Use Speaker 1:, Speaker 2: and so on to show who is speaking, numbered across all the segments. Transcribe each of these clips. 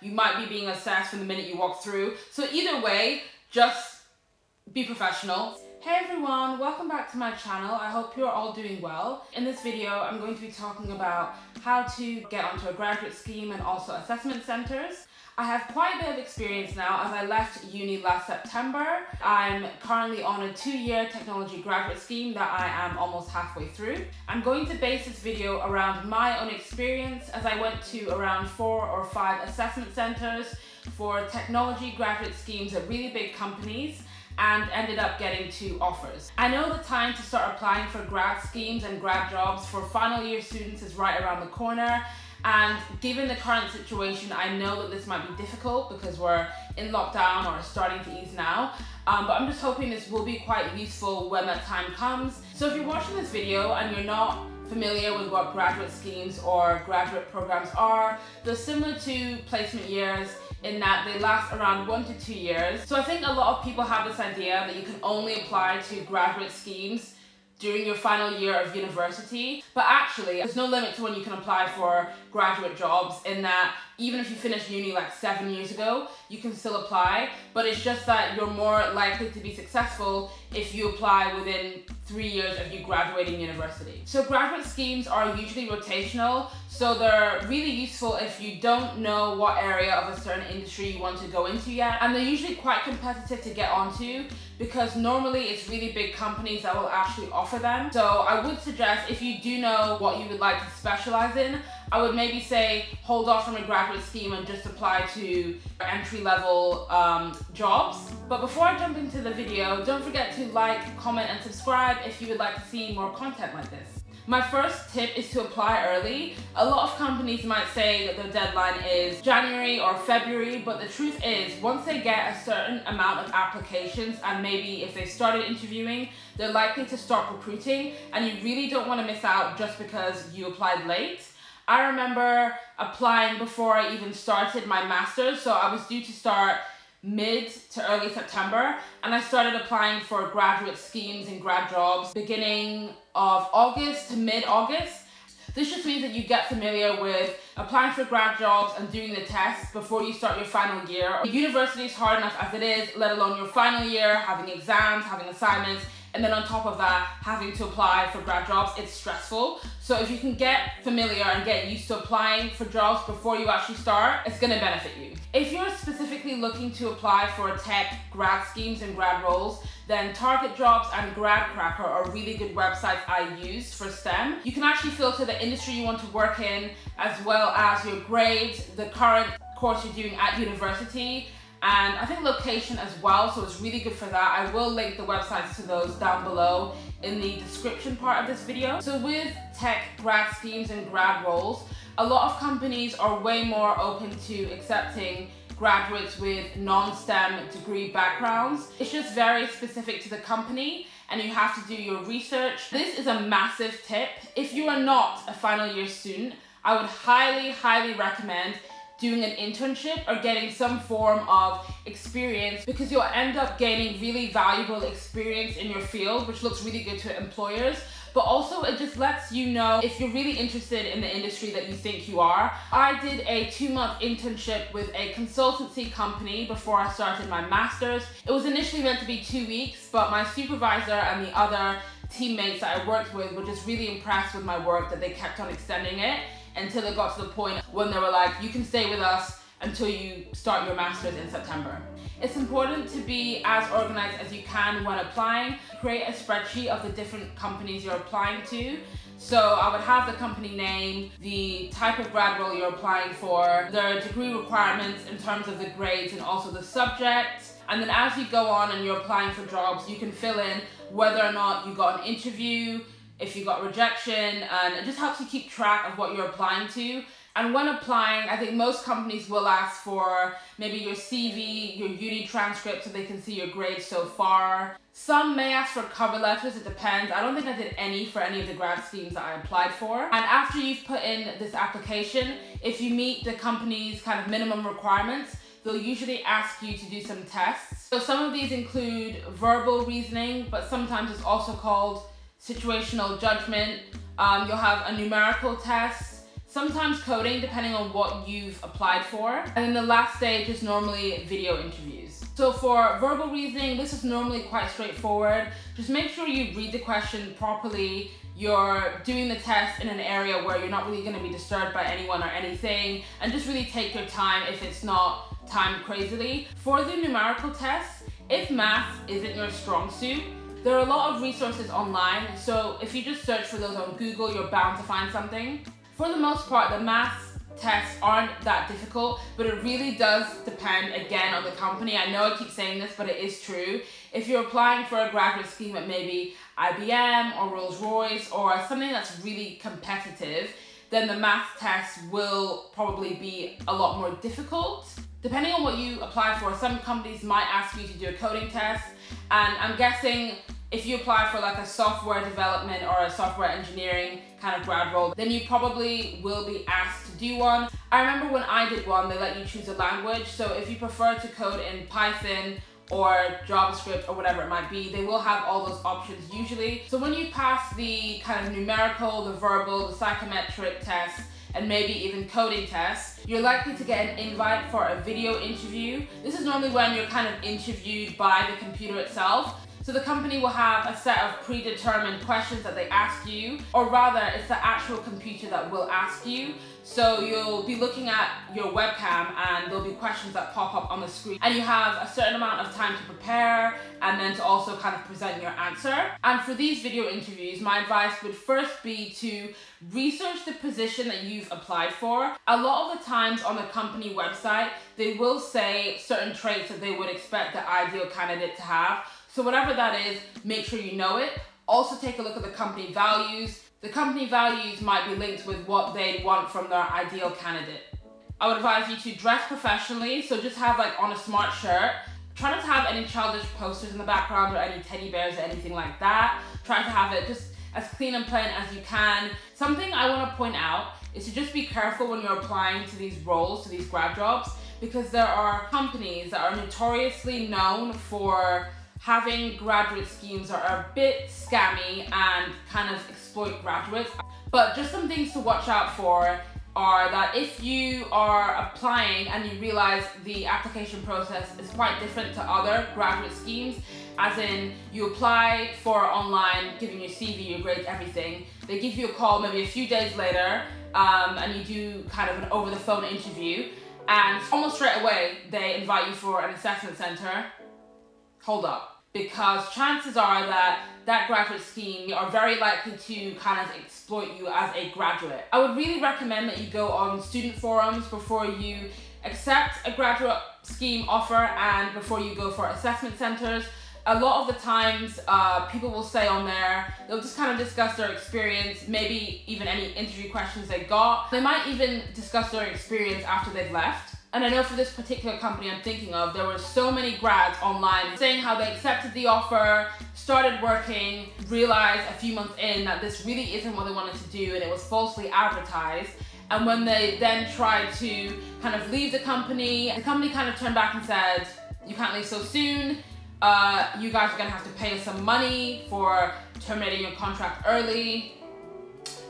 Speaker 1: you might be being assessed from the minute you walk through. So either way, just be professional. Hey everyone, welcome back to my channel. I hope you're all doing well. In this video, I'm going to be talking about how to get onto a graduate scheme and also assessment centers. I have quite a bit of experience now as I left uni last September. I'm currently on a two-year technology graduate scheme that I am almost halfway through. I'm going to base this video around my own experience as I went to around four or five assessment centers for technology graduate schemes at really big companies and ended up getting two offers. I know the time to start applying for grad schemes and grad jobs for final year students is right around the corner and given the current situation, I know that this might be difficult because we're in lockdown or starting to ease now. Um, but I'm just hoping this will be quite useful when that time comes. So if you're watching this video and you're not familiar with what graduate schemes or graduate programs are, they're similar to placement years in that they last around one to two years. So I think a lot of people have this idea that you can only apply to graduate schemes during your final year of university. But actually, there's no limit to when you can apply for graduate jobs in that even if you finished uni like seven years ago, you can still apply, but it's just that you're more likely to be successful if you apply within three years of you graduating university. So graduate schemes are usually rotational, so they're really useful if you don't know what area of a certain industry you want to go into yet, and they're usually quite competitive to get onto because normally it's really big companies that will actually offer them. So I would suggest if you do know what you would like to specialize in, I would maybe say hold off from a graduate scheme and just apply to entry level um, jobs. But before I jump into the video, don't forget to like, comment and subscribe if you would like to see more content like this. My first tip is to apply early. A lot of companies might say that the deadline is January or February, but the truth is once they get a certain amount of applications and maybe if they started interviewing, they're likely to start recruiting and you really don't want to miss out just because you applied late. I remember applying before I even started my master's. So I was due to start mid to early September and I started applying for graduate schemes and grad jobs beginning of August to mid-August. This just means that you get familiar with applying for grad jobs and doing the tests before you start your final year. University is hard enough as it is, let alone your final year, having exams, having assignments, and then on top of that, having to apply for grad jobs, it's stressful. So if you can get familiar and get used to applying for jobs before you actually start, it's gonna benefit you. If you're specifically looking to apply for tech grad schemes and grad roles, then Target Jobs and GradCracker are really good websites I used for STEM. You can actually filter the industry you want to work in, as well as your grades, the current course you're doing at university, and I think location as well, so it's really good for that. I will link the websites to those down below in the description part of this video. So with tech grad schemes and grad roles, a lot of companies are way more open to accepting graduates with non-STEM degree backgrounds. It's just very specific to the company and you have to do your research. This is a massive tip. If you are not a final year student, I would highly, highly recommend doing an internship or getting some form of experience because you'll end up gaining really valuable experience in your field, which looks really good to employers. But also it just lets you know if you're really interested in the industry that you think you are. I did a two month internship with a consultancy company before I started my master's. It was initially meant to be two weeks, but my supervisor and the other teammates that I worked with were just really impressed with my work that they kept on extending it until it got to the point when they were like, you can stay with us until you start your master's in September. It's important to be as organized as you can when applying. Create a spreadsheet of the different companies you're applying to. So I would have the company name, the type of grad role you're applying for, their degree requirements in terms of the grades and also the subject. And then as you go on and you're applying for jobs, you can fill in whether or not you got an interview, if you got rejection, and it just helps you keep track of what you're applying to. And when applying, I think most companies will ask for maybe your CV, your uni transcript so they can see your grades so far. Some may ask for cover letters, it depends. I don't think I did any for any of the grad schemes that I applied for. And after you've put in this application, if you meet the company's kind of minimum requirements, they'll usually ask you to do some tests. So some of these include verbal reasoning, but sometimes it's also called situational judgment. Um, you'll have a numerical test, sometimes coding depending on what you've applied for. And then the last stage is normally video interviews. So for verbal reasoning, this is normally quite straightforward. Just make sure you read the question properly. You're doing the test in an area where you're not really gonna be disturbed by anyone or anything. And just really take your time if it's not timed crazily. For the numerical test, if math isn't your strong suit, there are a lot of resources online, so if you just search for those on Google, you're bound to find something. For the most part, the maths tests aren't that difficult, but it really does depend again on the company. I know I keep saying this, but it is true. If you're applying for a graduate scheme at maybe IBM or Rolls Royce or something that's really competitive, then the math test will probably be a lot more difficult. Depending on what you apply for, some companies might ask you to do a coding test, and I'm guessing if you apply for like a software development or a software engineering kind of grad role, then you probably will be asked to do one. I remember when I did one, they let you choose a language. So if you prefer to code in Python or JavaScript or whatever it might be, they will have all those options usually. So when you pass the kind of numerical, the verbal, the psychometric tests, and maybe even coding tests, you're likely to get an invite for a video interview. This is normally when you're kind of interviewed by the computer itself. So the company will have a set of predetermined questions that they ask you, or rather it's the actual computer that will ask you. So you'll be looking at your webcam and there'll be questions that pop up on the screen and you have a certain amount of time to prepare and then to also kind of present your answer. And for these video interviews, my advice would first be to research the position that you've applied for. A lot of the times on the company website, they will say certain traits that they would expect the ideal candidate to have. So whatever that is, make sure you know it. Also take a look at the company values the company values might be linked with what they want from their ideal candidate. I would advise you to dress professionally, so just have like on a smart shirt. Try not to have any childish posters in the background or any teddy bears or anything like that. Try to have it just as clean and plain as you can. Something I want to point out is to just be careful when you're applying to these roles, to these grad jobs, because there are companies that are notoriously known for having graduate schemes are a bit scammy and kind of exploit graduates. But just some things to watch out for are that if you are applying and you realize the application process is quite different to other graduate schemes, as in you apply for online, giving your CV, your grades, everything. They give you a call maybe a few days later um, and you do kind of an over the phone interview and almost straight away they invite you for an assessment center. Hold up because chances are that that graduate scheme are very likely to kind of exploit you as a graduate. I would really recommend that you go on student forums before you accept a graduate scheme offer and before you go for assessment centers. A lot of the times, uh, people will say on there, they'll just kind of discuss their experience, maybe even any interview questions they got. They might even discuss their experience after they've left. And I know for this particular company I'm thinking of, there were so many grads online saying how they accepted the offer, started working, realized a few months in that this really isn't what they wanted to do and it was falsely advertised. And when they then tried to kind of leave the company, the company kind of turned back and said, you can't leave so soon. Uh, you guys are gonna have to pay us some money for terminating your contract early.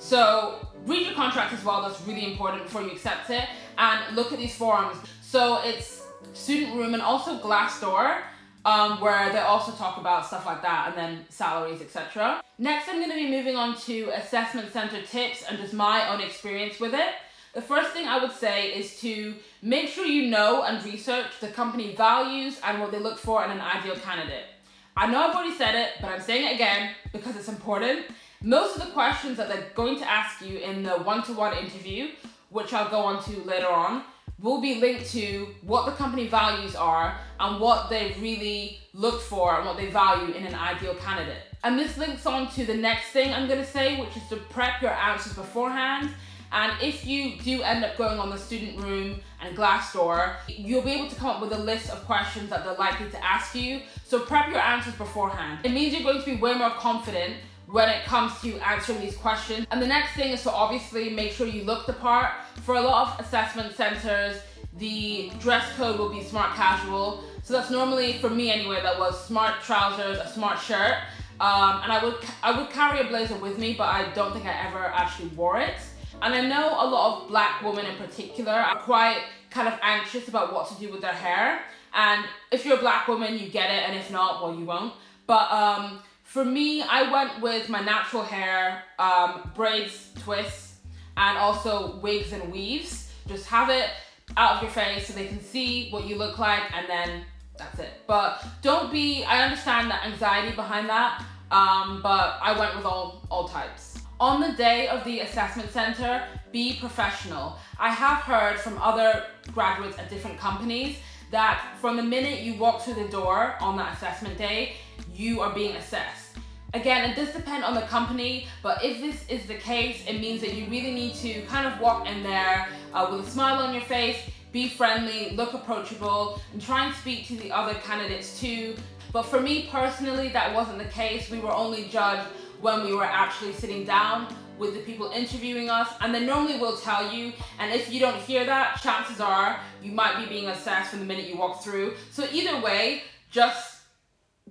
Speaker 1: So read your contract as well, that's really important before you accept it and look at these forums. So it's Student Room and also Glassdoor, um, where they also talk about stuff like that and then salaries, etc. Next, I'm going to be moving on to assessment center tips and just my own experience with it. The first thing I would say is to make sure you know and research the company values and what they look for in an ideal candidate. I know I've already said it, but I'm saying it again because it's important. Most of the questions that they're going to ask you in the one-to-one interview which I'll go on to later on, will be linked to what the company values are and what they really look for and what they value in an ideal candidate. And this links on to the next thing I'm gonna say, which is to prep your answers beforehand. And if you do end up going on the student room and Glassdoor, you'll be able to come up with a list of questions that they're likely to ask you. So prep your answers beforehand. It means you're going to be way more confident when it comes to answering these questions. And the next thing is to obviously make sure you look the part. For a lot of assessment centers, the dress code will be smart casual. So that's normally, for me anyway, that was smart trousers, a smart shirt. Um, and I would, I would carry a blazer with me, but I don't think I ever actually wore it. And I know a lot of black women in particular are quite kind of anxious about what to do with their hair. And if you're a black woman, you get it, and if not, well, you won't. But um, for me, I went with my natural hair, um, braids, twists, and also wigs and weaves. Just have it out of your face so they can see what you look like, and then that's it. But don't be, I understand the anxiety behind that, um, but I went with all, all types. On the day of the assessment center, be professional. I have heard from other graduates at different companies that from the minute you walk through the door on that assessment day, you are being assessed. Again, it does depend on the company, but if this is the case, it means that you really need to kind of walk in there uh, with a smile on your face, be friendly, look approachable, and try and speak to the other candidates too. But for me personally, that wasn't the case. We were only judged when we were actually sitting down with the people interviewing us and they normally will tell you and if you don't hear that chances are you might be being assessed from the minute you walk through so either way just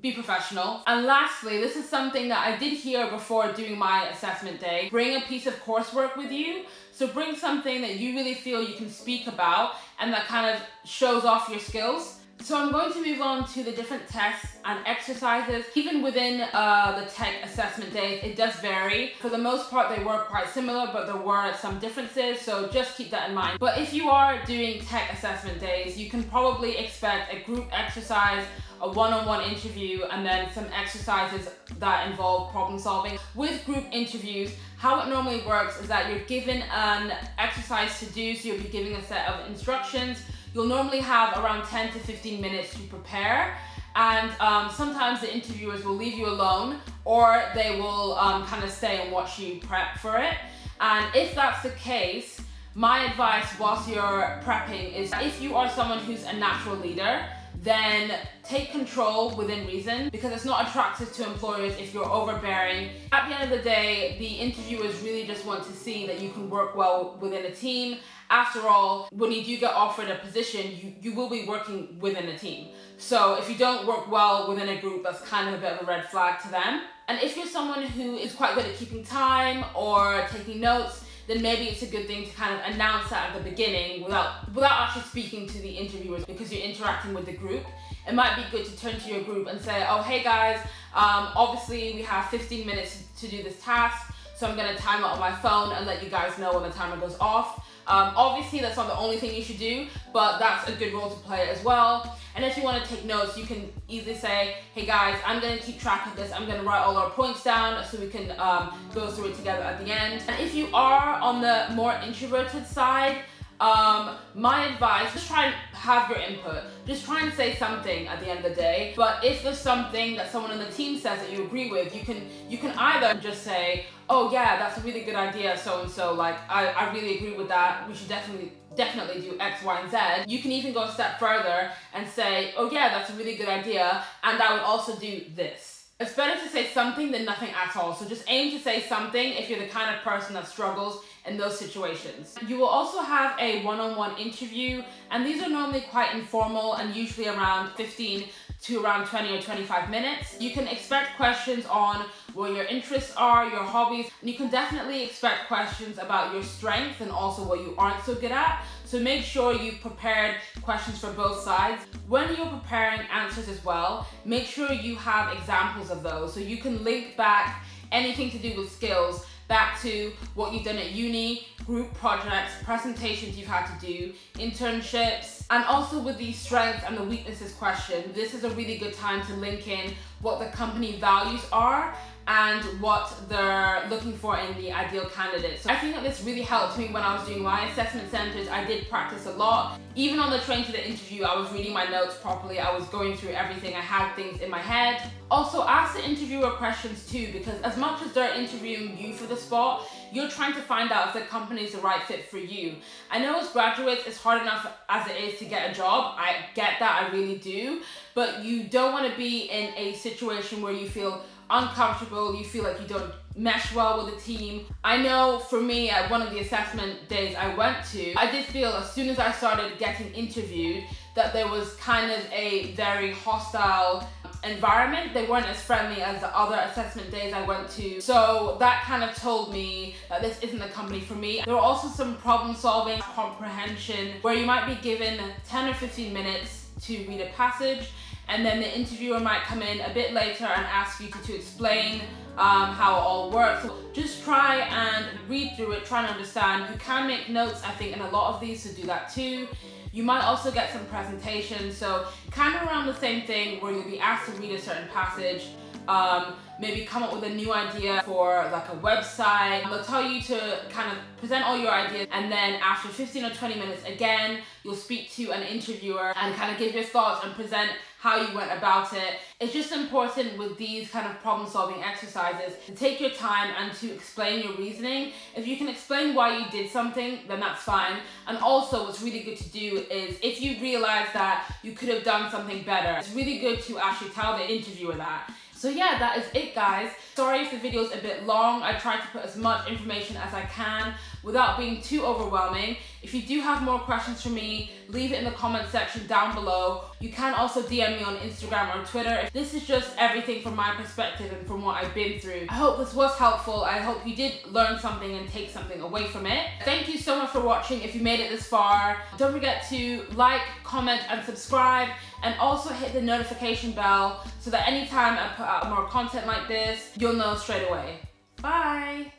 Speaker 1: be professional. And lastly, this is something that I did hear before doing my assessment day. Bring a piece of coursework with you. So bring something that you really feel you can speak about and that kind of shows off your skills. So I'm going to move on to the different tests and exercises. Even within uh, the tech assessment days, it does vary. For the most part, they were quite similar, but there were some differences, so just keep that in mind. But if you are doing tech assessment days, you can probably expect a group exercise, a one-on-one -on -one interview, and then some exercises that involve problem solving. With group interviews, how it normally works is that you're given an exercise to do, so you'll be giving a set of instructions, You'll normally have around 10 to 15 minutes to prepare and um, sometimes the interviewers will leave you alone or they will um, kind of stay and watch you prep for it. And if that's the case, my advice whilst you're prepping is if you are someone who's a natural leader, then take control within reason because it's not attractive to employers if you're overbearing. At the end of the day, the interviewers really just want to see that you can work well within a team. After all, when you do get offered a position, you, you will be working within a team. So if you don't work well within a group, that's kind of a bit of a red flag to them. And if you're someone who is quite good at keeping time or taking notes, then maybe it's a good thing to kind of announce that at the beginning without without actually speaking to the interviewers because you're interacting with the group. It might be good to turn to your group and say, oh, hey guys, um, obviously we have 15 minutes to do this task, so I'm gonna time it on my phone and let you guys know when the timer goes off. Um, obviously, that's not the only thing you should do, but that's a good role to play as well. And if you want to take notes, you can easily say, hey guys, I'm going to keep track of this. I'm going to write all our points down so we can um, go through it together at the end. And if you are on the more introverted side, um, my advice, just try and have your input. Just try and say something at the end of the day. But if there's something that someone on the team says that you agree with, you can you can either just say, oh yeah, that's a really good idea, so and so, like I, I really agree with that. We should definitely definitely do X, Y, and Z. You can even go a step further and say, oh yeah, that's a really good idea, and I would also do this. It's better to say something than nothing at all. So just aim to say something if you're the kind of person that struggles in those situations. You will also have a one-on-one -on -one interview and these are normally quite informal and usually around 15 to around 20 or 25 minutes. You can expect questions on what your interests are, your hobbies, and you can definitely expect questions about your strengths and also what you aren't so good at. So make sure you've prepared questions for both sides. When you're preparing answers as well, make sure you have examples of those so you can link back anything to do with skills back to what you've done at uni, group projects, presentations you've had to do, internships, and also with the strengths and the weaknesses question, this is a really good time to link in what the company values are and what they're looking for in the ideal candidate. So I think that this really helped me when I was doing my assessment centers. I did practice a lot. Even on the train to the interview, I was reading my notes properly. I was going through everything. I had things in my head. Also, ask the interviewer questions too, because as much as they're interviewing you for the spot, you're trying to find out if the company is the right fit for you. I know as graduates, it's hard enough as it is to get a job. I get that, I really do. But you don't want to be in a situation where you feel uncomfortable, you feel like you don't mesh well with the team. I know for me, at one of the assessment days I went to, I did feel as soon as I started getting interviewed that there was kind of a very hostile environment. They weren't as friendly as the other assessment days I went to. So that kind of told me that this isn't a company for me. There were also some problem solving, comprehension, where you might be given 10 or 15 minutes to read a passage and then the interviewer might come in a bit later and ask you to, to explain um, how it all works. So just try and read through it, try and understand. You can make notes, I think, in a lot of these to do that too. You might also get some presentations, so kind of around the same thing where you'll be asked to read a certain passage, um, maybe come up with a new idea for like a website. They'll tell you to kind of present all your ideas and then after 15 or 20 minutes again, you'll speak to an interviewer and kind of give your thoughts and present how you went about it. It's just important with these kind of problem solving exercises to take your time and to explain your reasoning. If you can explain why you did something, then that's fine. And also what's really good to do is if you realize that you could have done something better, it's really good to actually tell the interviewer that. So yeah, that is it guys. Sorry if the video is a bit long. I tried to put as much information as I can without being too overwhelming. If you do have more questions for me, leave it in the comment section down below. You can also DM me on Instagram or Twitter. This is just everything from my perspective and from what I've been through. I hope this was helpful. I hope you did learn something and take something away from it. Thank you so much for watching if you made it this far. Don't forget to like, comment, and subscribe and also hit the notification bell so that anytime I put out more content like this, you'll know straight away. Bye!